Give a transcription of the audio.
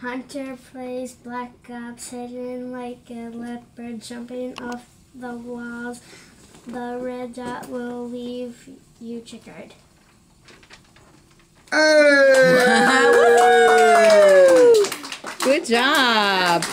Hunter plays Black Ops, hidden like a leopard, jumping off the walls. The red dot will leave you checkered. Hey! Good job.